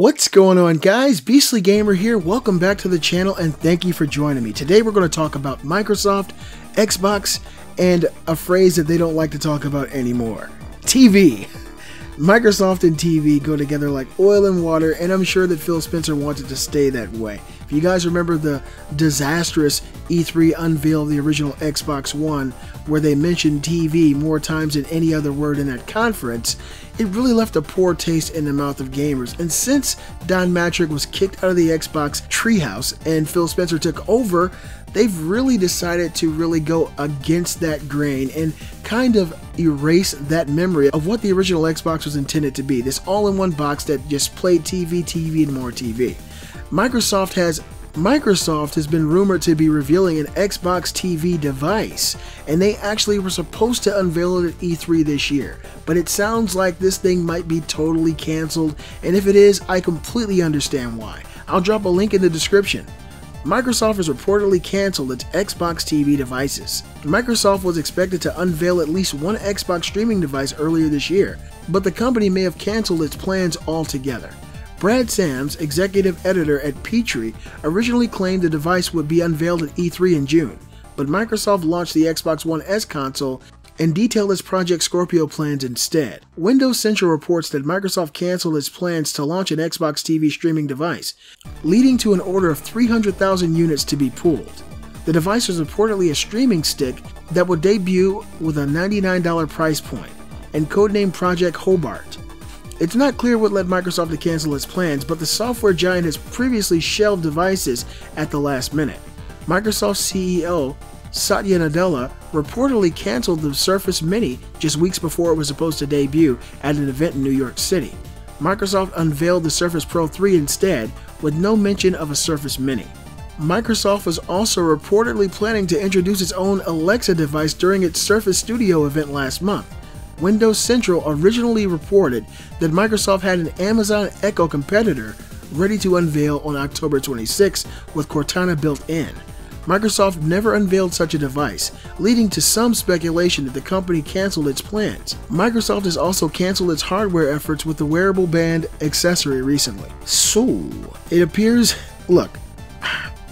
What's going on guys? Beastly Gamer here. Welcome back to the channel and thank you for joining me. Today we're going to talk about Microsoft, Xbox, and a phrase that they don't like to talk about anymore. TV. Microsoft and TV go together like oil and water, and I'm sure that Phil Spencer wanted to stay that way. If you guys remember the disastrous E3 unveil of the original Xbox One, where they mentioned TV more times than any other word in that conference, it really left a poor taste in the mouth of gamers. And since Don Mattrick was kicked out of the Xbox treehouse and Phil Spencer took over, they've really decided to really go against that grain and kind of erase that memory of what the original Xbox was intended to be. This all-in-one box that just played TV, TV, and more TV. Microsoft has Microsoft has been rumored to be revealing an Xbox TV device, and they actually were supposed to unveil it at E3 this year. But it sounds like this thing might be totally cancelled, and if it is, I completely understand why. I'll drop a link in the description. Microsoft has reportedly canceled its Xbox TV devices. Microsoft was expected to unveil at least one Xbox streaming device earlier this year, but the company may have canceled its plans altogether. Brad Sams, executive editor at Petri, originally claimed the device would be unveiled at E3 in June, but Microsoft launched the Xbox One S console and detailed its Project Scorpio plans instead. Windows Central reports that Microsoft canceled its plans to launch an Xbox TV streaming device, leading to an order of 300,000 units to be pulled. The device was reportedly a streaming stick that would debut with a $99 price point and codenamed Project Hobart. It's not clear what led Microsoft to cancel its plans, but the software giant has previously shelved devices at the last minute. Microsoft CEO Satya Nadella reportedly canceled the Surface Mini just weeks before it was supposed to debut at an event in New York City. Microsoft unveiled the Surface Pro 3 instead, with no mention of a Surface Mini. Microsoft was also reportedly planning to introduce its own Alexa device during its Surface Studio event last month. Windows Central originally reported that Microsoft had an Amazon Echo competitor ready to unveil on October 26 with Cortana built in. Microsoft never unveiled such a device, leading to some speculation that the company canceled its plans. Microsoft has also canceled its hardware efforts with the wearable band accessory recently. So, it appears, look,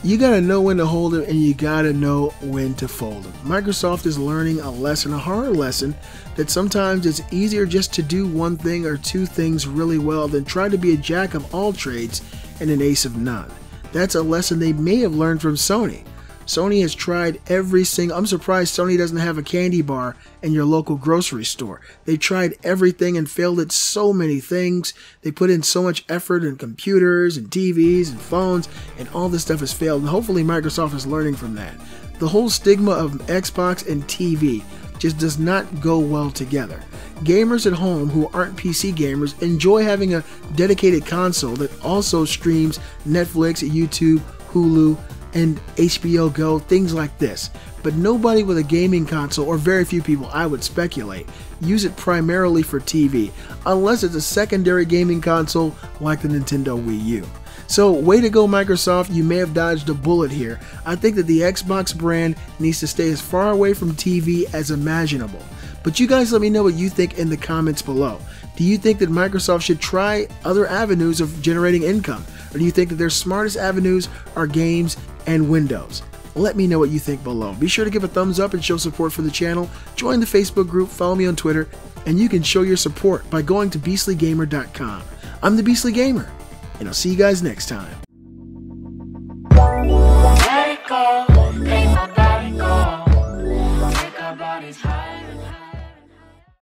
you gotta know when to hold them and you gotta know when to fold them. Microsoft is learning a lesson, a hard lesson, that sometimes it's easier just to do one thing or two things really well than try to be a jack of all trades and an ace of none. That's a lesson they may have learned from Sony. Sony has tried every single. I'm surprised Sony doesn't have a candy bar in your local grocery store. They tried everything and failed at so many things. They put in so much effort in computers and TVs and phones, and all this stuff has failed. And hopefully, Microsoft is learning from that. The whole stigma of Xbox and TV just does not go well together. Gamers at home who aren't PC gamers enjoy having a dedicated console that also streams Netflix, YouTube, Hulu, and HBO Go, things like this. But nobody with a gaming console, or very few people, I would speculate, use it primarily for TV, unless it's a secondary gaming console like the Nintendo Wii U. So, way to go, Microsoft. You may have dodged a bullet here. I think that the Xbox brand needs to stay as far away from TV as imaginable. But you guys let me know what you think in the comments below. Do you think that Microsoft should try other avenues of generating income? Or do you think that their smartest avenues are games and windows? Let me know what you think below. Be sure to give a thumbs up and show support for the channel. Join the Facebook group, follow me on Twitter, and you can show your support by going to beastlygamer.com. I'm the Beastly Gamer, and I'll see you guys next time.